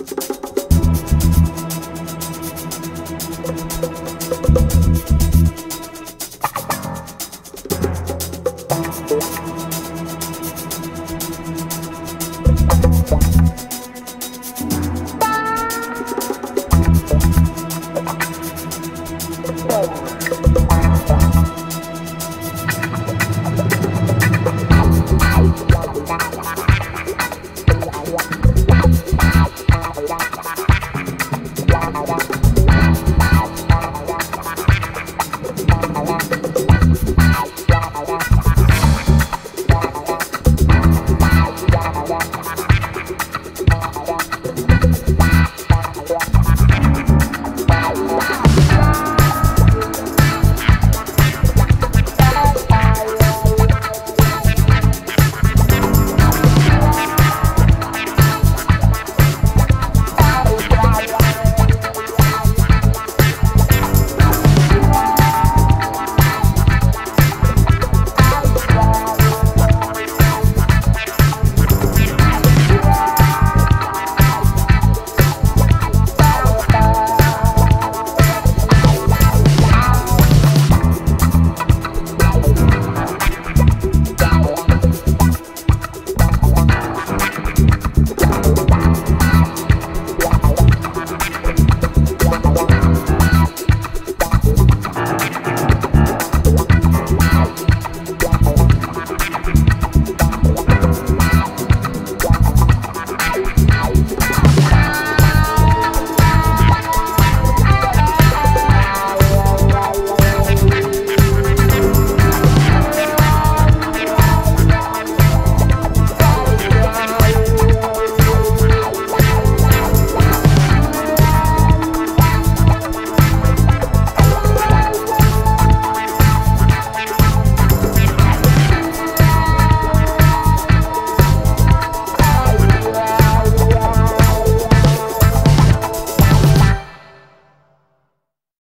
you.